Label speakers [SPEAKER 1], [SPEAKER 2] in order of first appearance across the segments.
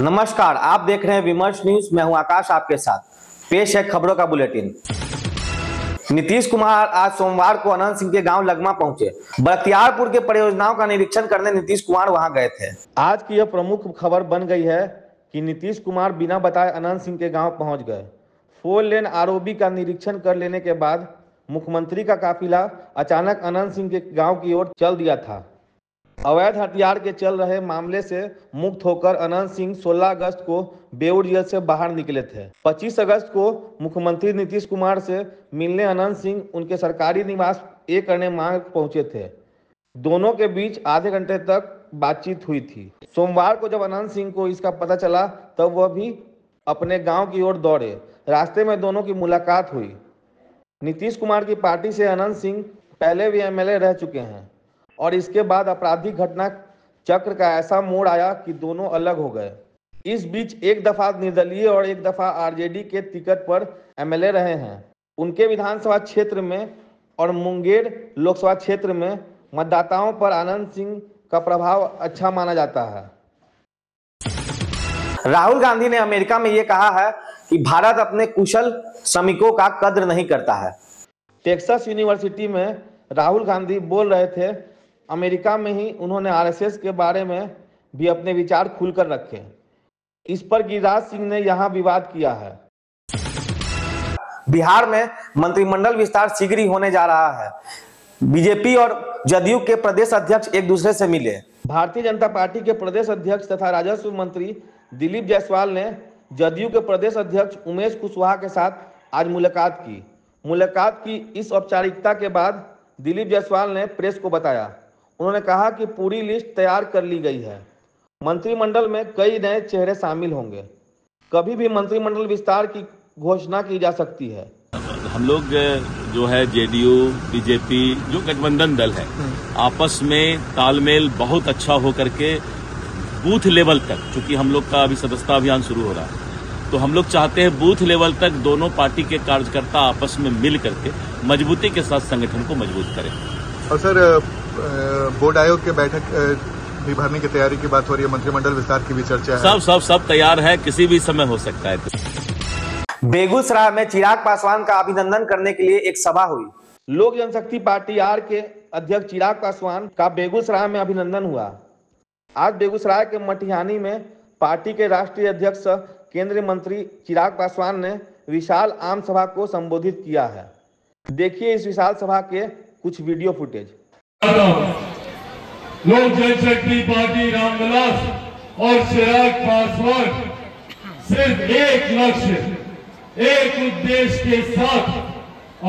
[SPEAKER 1] नमस्कार, आप देख रहे हैं विमर्श न्यूज़। मैं हूँ आकाश आपके साथ। पेश है खबरों का बुलेटिन। नीतीश कुमार आज सोमवार को अनंत सिंह के गाँव लगमा पहुँचे। बख्तियारपुर के परियोजनाओं का निरीक्षण करने नीतीश कुमार वहाँ गए थे। आज की यह प्रमुख खबर बन गई है कि नीतीश कुमार बिना बताए अनंत सिंह के गाँव पहुँच गए। फोर लेन आरओबी का निरीक्षण कर लेने के बाद मुख्यमंत्री का काफिला अचानक अनंत सिंह के गाँव की ओर चल दिया था। अवैध हथियार के चल रहे मामले से मुक्त होकर अनंत सिंह 16 अगस्त को बेउर जेल से बाहर निकले थे। 25 अगस्त को मुख्यमंत्री नीतीश कुमार से मिलने अनंत सिंह उनके सरकारी निवास ए करने मांग पहुँचे थे। दोनों के बीच आधे घंटे तक बातचीत हुई थी। सोमवार को जब अनंत सिंह को इसका पता चला, तब वह भी अपने गाँव की ओर दौड़े। रास्ते में दोनों की मुलाकात हुई। नीतीश कुमार की पार्टी से अनंत सिंह पहले भी एमएलए रह चुके हैं। और इसके बाद आपराधिक घटना चक्र का ऐसा मोड़ आया कि दोनों अलग हो गए। इस बीच एक दफ़ा निर्दलीय और एक दफ़ा आरजेडी के टिकट पर एमएलए रहे हैं। उनके विधानसभा क्षेत्र में और मुंगेर लोकसभा क्षेत्र में मतदाताओं पर आनंद सिंह का प्रभाव अच्छा माना जाता है। राहुल गांधी ने अमेरिका में यह कहा है कि भारत अपने कुशल श्रमिकों का कद्र नहीं करता है। टेक्सास यूनिवर्सिटी में राहुल गांधी बोल रहे थे अमेरिका में ही उन्होंने आरएसएस के बारे में भी अपने विचार खुलकर रखे। इस पर गिरिराज सिंह ने यहाँ विवाद किया है। बिहार में मंत्रिमंडल विस्तार शीघ्र ही होने जा रहा है। बीजेपी और जदयू के प्रदेश अध्यक्ष एक दूसरे से मिले। भारतीय जनता पार्टी के प्रदेश अध्यक्ष तथा राजस्व मंत्री दिलीप जायसवाल ने जदयू के प्रदेश अध्यक्ष उमेश कुशवाहा के साथ आज मुलाकात की। मुलाकात की इस औपचारिकता के बाद दिलीप जायसवाल ने प्रेस को बताया। उन्होंने कहा कि पूरी लिस्ट तैयार कर ली गई है। मंत्रिमंडल में कई नए चेहरे शामिल होंगे। कभी भी मंत्रिमंडल विस्तार की घोषणा की जा सकती है।
[SPEAKER 2] हम लोग जो है जेडीयू बीजेपी जो गठबंधन दल है आपस में तालमेल बहुत अच्छा हो करके बूथ लेवल तक क्योंकि हम लोग का अभी सदस्यता अभियान शुरू हो रहा है तो हम लोग चाहते हैं बूथ लेवल तक दोनों पार्टी के कार्यकर्ता आपस में मिल करके मजबूती के साथ संगठन को मज़बूत करें।
[SPEAKER 3] और सर बोर्ड आयोग के बैठक भी भरने की तैयारी की बात हो रही है मंत्रिमंडल विस्तार की भी चर्चा है।
[SPEAKER 2] सब सब सब तैयार है किसी भी समय हो सकता है।
[SPEAKER 1] बेगूसराय में चिराग पासवान का अभिनंदन करने के लिए एक सभा हुई। लोक जनशक्ति पार्टी आर के अध्यक्ष चिराग पासवान का बेगूसराय में अभिनंदन हुआ। आज बेगूसराय के मटिहानी में पार्टी के राष्ट्रीय अध्यक्ष केंद्रीय मंत्री चिराग पासवान ने विशाल आम सभा को संबोधित किया है। देखिए इस विशाल सभा के कुछ वीडियो फुटेज।
[SPEAKER 4] लोक जनशक्ति पार्टी रामविलास और चिराग पासवान सिर्फ़ एक लक्ष्य, एक उद्देश्य के साथ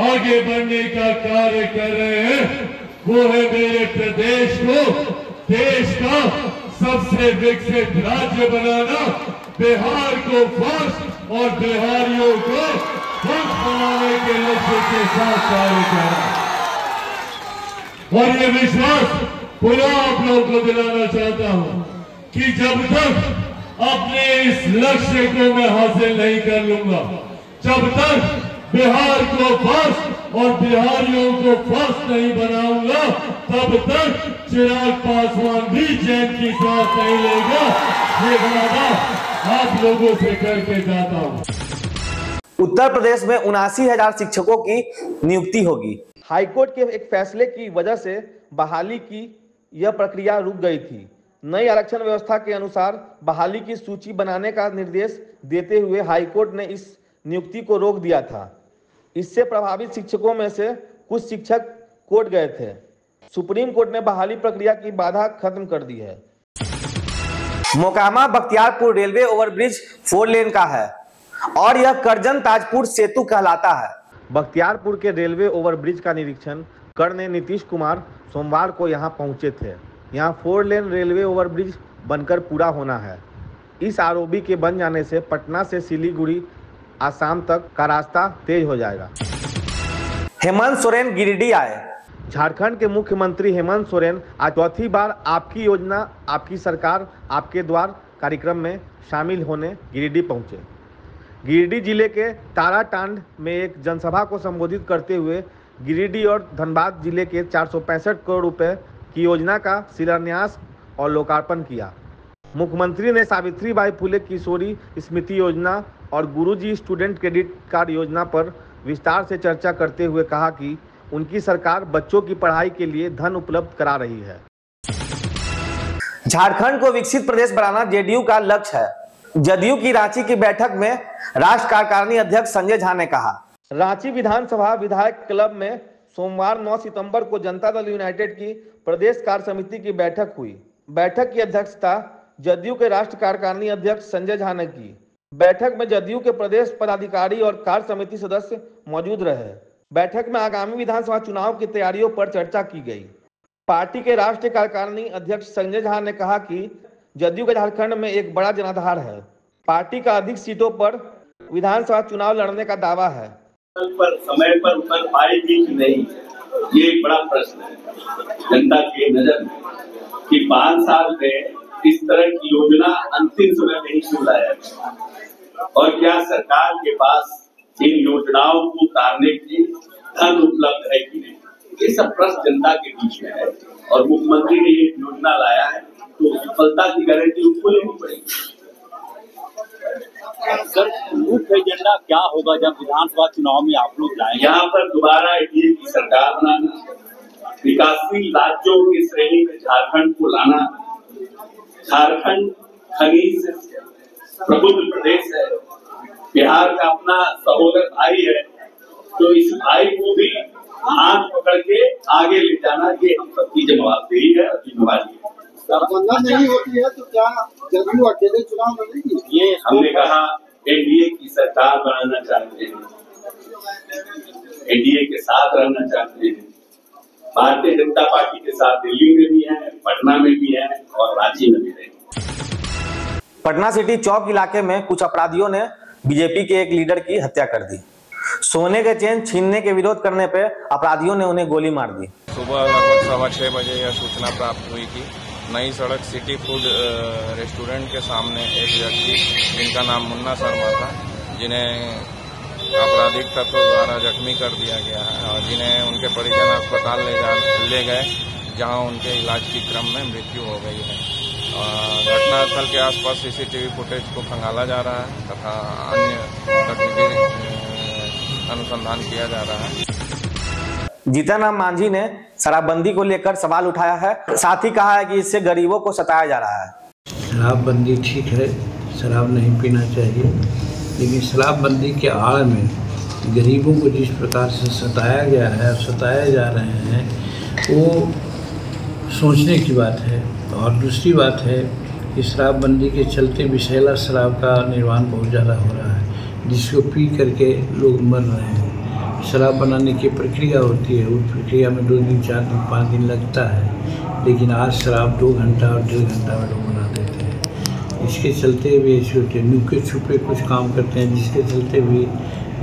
[SPEAKER 4] आगे बढ़ने का कार्य कर रहे हैं। वो है मेरे प्रदेश को देश का सबसे विकसित राज्य बनाना। बिहार को फ़र्स्ट और बिहारियों को फ़र्स्ट बनाने के लक्ष्य के साथ कार्य कर रहा है और ये विश्वास पुनः आप लोगों को दिलाना चाहता हूँ कि जब तक अपने इस लक्ष्य को मैं हासिल नहीं कर लूँगा, जब तक बिहार को फ़र्स्ट और बिहारियों को फ़र्स्ट नहीं बनाऊँगा, तब तक चिराग पासवान भी चैन की सांस नहीं लेगा। ये वादा आप लोगों से करके जाता हूँ।
[SPEAKER 1] उत्तर प्रदेश में उनासी हज़ार शिक्षकों की नियुक्ति होगी। हाईकोर्ट के एक फैसले की वजह से बहाली की यह प्रक्रिया रुक गई थी। नई आरक्षण व्यवस्था के अनुसार बहाली की सूची बनाने का निर्देश देते हुए हाईकोर्ट ने इस नियुक्ति को रोक दिया था। इससे प्रभावित शिक्षकों में से कुछ शिक्षक कोर्ट गए थे। सुप्रीम कोर्ट ने बहाली प्रक्रिया की बाधा खत्म कर दी है। Mokama Bakhtiyarpur railway overbridge four lane का है। और यह करजन ताजपुर सेतु कहलाता है। बख्तियारपुर के रेलवे ओवरब्रिज का निरीक्षण करने नीतीश कुमार सोमवार को यहाँ पहुँचे थे। यहाँ फोर लेन रेलवे ओवरब्रिज बनकर पूरा होना है। इस आरओबी के बन जाने से पटना से सिलीगुड़ी आसाम तक का रास्ता तेज हो जाएगा। हेमंत सोरेन गिरिडीह आए। झारखंड के मुख्यमंत्री हेमंत सोरेन आज चौथी बार आपकी योजना आपकी सरकार आपके द्वार कार्यक्रम में शामिल होने गिरिडीह पहुँचे। गिरिडीह ज़िले के ताराटांड में एक जनसभा को संबोधित करते हुए गिरिडीह और धनबाद ज़िले के चार सौ पैंसठ करोड़ रुपए की योजना का शिलान्यास और लोकार्पण किया। मुख्यमंत्री ने सावित्री बाई फुले किशोरी स्मृति योजना और गुरुजी स्टूडेंट क्रेडिट कार्ड योजना पर विस्तार से चर्चा करते हुए कहा कि उनकी सरकार बच्चों की पढ़ाई के लिए धन उपलब्ध करा रही है। झारखंड को विकसित प्रदेश बनाना जेडीयू का लक्ष्य है। जदयू की रांची की बैठक में राष्ट्र कार्यकारिणी अध्यक्ष संजय झा ने कहा। रांची विधानसभा विधायक क्लब में सोमवार 9 सितंबर को जनता दल यूनाइटेड की प्रदेश कार्य समिति की बैठक हुई। बैठक की अध्यक्षता जदयू के राष्ट्र कार्यकारिणी अध्यक्ष संजय झा ने की। बैठक में जदयू के प्रदेश पदाधिकारी और कार्य समिति सदस्य मौजूद रहे। बैठक में आगामी विधानसभा चुनाव की तैयारियों पर चर्चा की गई। पार्टी के राष्ट्रीय कार्यकारिणी अध्यक्ष संजय झा ने कहा कि जदयू का झारखंड में एक बड़ा जनाधार है। पार्टी का अधिक सीटों पर विधानसभा चुनाव लड़ने का दावा है।
[SPEAKER 5] पर समय पर उतर पाएगी कि नहीं, ये बड़ा प्रश्न है। जनता की नज़र कि पाँच साल में इस तरह की योजना अंतिम समय में ही क्यों लाया और क्या सरकार के पास इन योजनाओं को उतारने की धन उपलब्ध है कि नहीं? ये सब प्रश्न जनता के बीच में है। और मुख्यमंत्री ने एक योजना लाया है। तो सफलता की गारंटी उनको लेनी पड़ेगी।
[SPEAKER 6] सर, मुख्य एजेंडा क्या होगा जब विधानसभा चुनाव में आप लोग जाएँगे?
[SPEAKER 5] यहाँ पर दोबारा एनडीए की सरकार बनाना, विकासशील राज्यों की श्रेणी में झारखंड को लाना, झारखंड खनिज प्रबुद्ध प्रदेश है, बिहार का अपना सहोदर भाई है तो इस भाई को भी हाथ पकड़ के आगे ले जाना, ये हम सबकी जवाबदेही है है।
[SPEAKER 7] गठबंधन नहीं होती है तो क्या जदयू अकेले चुनाव लड़ेगी?
[SPEAKER 6] ये
[SPEAKER 5] हमने कहा एनडीए की सरकार बनाना चाहते हैं। एनडीए के साथ रहना चाहते हैं। भारतीय जनता पार्टी के साथ दिल्ली में भी है पटना में भी है और रांची में भी रहेंगे
[SPEAKER 1] पटना सिटी चौक इलाके में कुछ अपराधियों ने बीजेपी के एक लीडर की हत्या कर दी। सोने के चेन छीनने के विरोध करने पे अपराधियों ने उन्हें गोली मार दी।
[SPEAKER 8] सुबह लगभग सवा छह बजे यह सूचना प्राप्त हुई कि नई सड़क सिटी फ़ूड रेस्टोरेंट के सामने एक व्यक्ति, जिनका नाम मुन्ना शर्मा था, जिन्हें आपराधिक तत्वों द्वारा जख्मी कर दिया गया है और जिन्हें उनके परिजन अस्पताल ले जा, ले गए, जहाँ उनके इलाज के क्रम में मृत्यु हो गई है। घटनास्थल के आसपास सीसीटीवी फुटेज को खंगाला जा रहा है तथा अन्य तकनीकी अनुसंधान किया जा रहा है।
[SPEAKER 1] जीतन राम मांझी ने शराबबंदी को लेकर सवाल उठाया है, साथ ही कहा है कि इससे गरीबों को सताया जा रहा है।
[SPEAKER 9] शराबबंदी ठीक है, शराब नहीं पीना चाहिए, लेकिन शराबबंदी के आड़ में गरीबों को जिस प्रकार से सताया गया है, सताए जा रहे हैं, वो सोचने की बात है। और दूसरी बात है कि शराबबंदी के चलते विषैला शराब का निर्माण बहुत ज़्यादा हो रहा है, जिसको पी करके लोग मर रहे हैं। शराब बनाने की प्रक्रिया होती है, उस प्रक्रिया में दो दिन, चार दिन, पाँच दिन लगता है। लेकिन आज शराब दो घंटा और डेढ़ घंटा में लोग बना देते हैं। इसके चलते भी ऐसे होते हैं। नुके छुपे कुछ काम करते हैं, जिसके चलते भी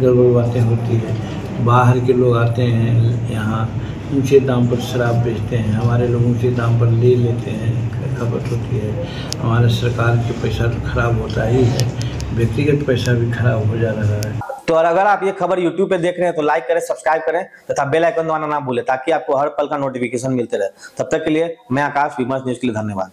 [SPEAKER 9] गड़बड़ बातें होती है। बाहर के लोग आते हैं, यहाँ ऊँचे दाम पर शराब बेचते हैं। हमारे लोग ऊँचे दाम पर ले लेते हैं, खपत होती है। हमारे सरकार के पैसा तो खराब होता ही है। व्यक्तिगत पैसा भी खराब हो जा रहा है।
[SPEAKER 1] तो और अगर आप ये खबर यूट्यूब पे देख रहे हैं तो लाइक करें सब्सक्राइब करें, तथा बेल आइकन दबाना ना भूलें, ताकि आपको हर पल का नोटिफिकेशन मिलते रहे। तब तक के लिए मैं आकाश, विमर्श न्यूज़ के लिए धन्यवाद।